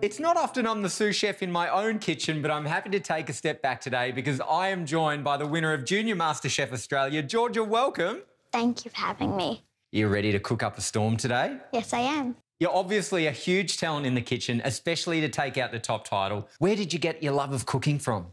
It's not often I'm the sous chef in my own kitchen, but I'm happy to take a step back today because I am joined by the winner of Junior Master Chef Australia, Georgia. Welcome. Thank you for having me. You ready to cook up a storm today? Yes, I am. You're obviously a huge talent in the kitchen, especially to take out the top title. Where did you get your love of cooking from?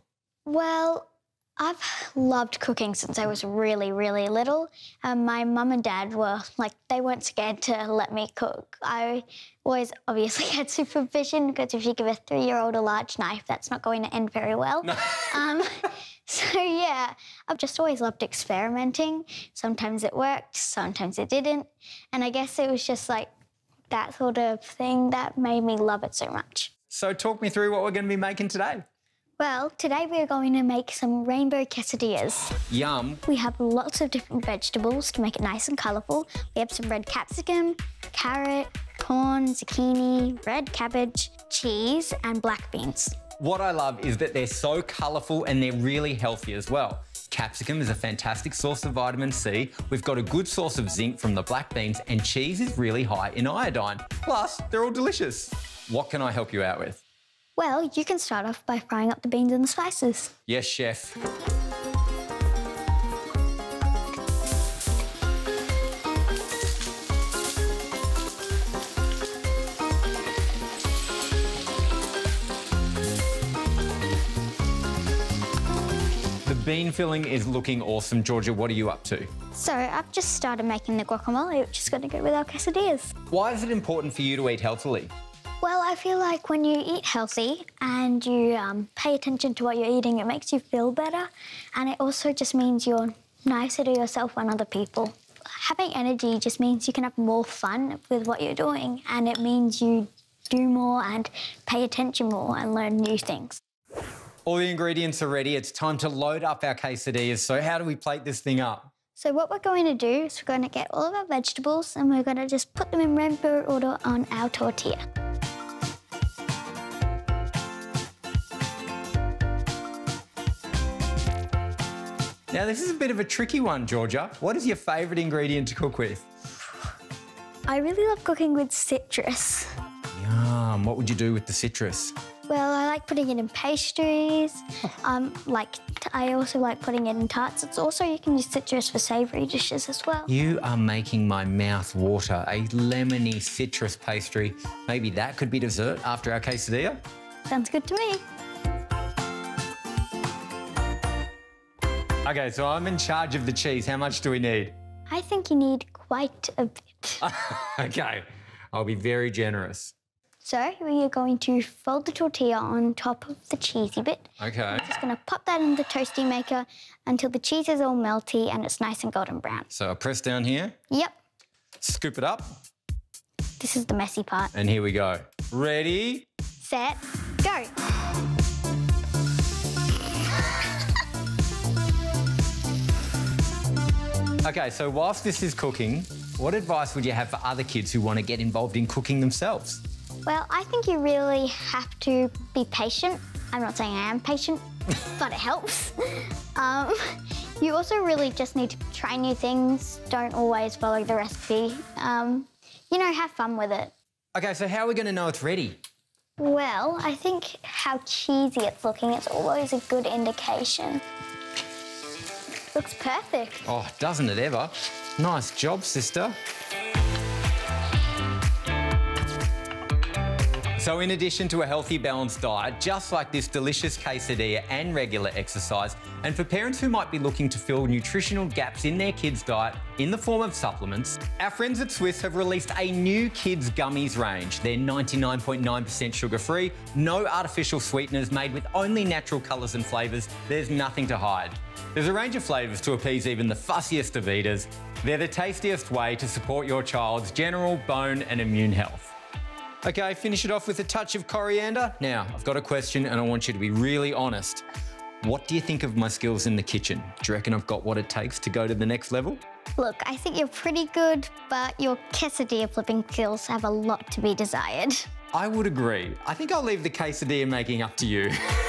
Well, I've loved cooking since I was really, really little. Um, my mum and dad were like, they weren't scared to let me cook. I always obviously had supervision because if you give a three year old a large knife, that's not going to end very well. No. um, so, yeah, I've just always loved experimenting. Sometimes it worked, sometimes it didn't. And I guess it was just like that sort of thing that made me love it so much. So, talk me through what we're going to be making today. Well, today we are going to make some rainbow quesadillas. Yum. We have lots of different vegetables to make it nice and colourful. We have some red capsicum, carrot, corn, zucchini, red cabbage, cheese, and black beans. What I love is that they're so colourful and they're really healthy as well. Capsicum is a fantastic source of vitamin C. We've got a good source of zinc from the black beans, and cheese is really high in iodine. Plus, they're all delicious. What can I help you out with? Well, you can start off by frying up the beans and the spices. Yes, chef. The bean filling is looking awesome. Georgia, what are you up to? So I've just started making the guacamole, which is going to go with our quesadillas. Why is it important for you to eat healthily? Well, I feel like when you eat healthy and you um, pay attention to what you're eating, it makes you feel better. And it also just means you're nicer to yourself and other people. Having energy just means you can have more fun with what you're doing. And it means you do more and pay attention more and learn new things. All the ingredients are ready. It's time to load up our quesadillas. So how do we plate this thing up? So what we're going to do is we're going to get all of our vegetables and we're going to just put them in rainbow order on our tortilla. Now, this is a bit of a tricky one, Georgia. What is your favourite ingredient to cook with? I really love cooking with citrus. Yum. What would you do with the citrus? Well, I like putting it in pastries. um, like I also like putting it in tarts. It's also you can use citrus for savoury dishes as well. You are making my mouth water. A lemony citrus pastry. Maybe that could be dessert after our quesadilla. Sounds good to me. Okay, so I'm in charge of the cheese. How much do we need? I think you need quite a bit. okay, I'll be very generous. So we are going to fold the tortilla on top of the cheesy bit. Okay. I'm just going to pop that in the toasty maker until the cheese is all melty and it's nice and golden brown. So I press down here. Yep. Scoop it up. This is the messy part. And here we go. Ready? Set, go. Okay, so whilst this is cooking, what advice would you have for other kids who want to get involved in cooking themselves? Well, I think you really have to be patient. I'm not saying I am patient, but it helps. Um, you also really just need to try new things. Don't always follow the recipe. Um, you know, have fun with it. Okay, so how are we going to know it's ready? Well, I think how cheesy it's looking, it's always a good indication. Looks perfect. Oh, doesn't it ever? Nice job, sister. So in addition to a healthy, balanced diet, just like this delicious quesadilla and regular exercise, and for parents who might be looking to fill nutritional gaps in their kids' diet in the form of supplements, our friends at Swisse have released a new kids gummies range. They're 99.9% sugar-free, no artificial sweeteners, made with only natural colours and flavours. There's nothing to hide. There's a range of flavours to appease even the fussiest of eaters. They're the tastiest way to support your child's general bone and immune health. Okay, finish it off with a touch of coriander. Now, I've got a question and I want you to be really honest. What do you think of my skills in the kitchen? Do you reckon I've got what it takes to go to the next level? Look, I think you're pretty good, but your quesadilla flipping skills have a lot to be desired. I would agree. I think I'll leave the quesadilla making up to you.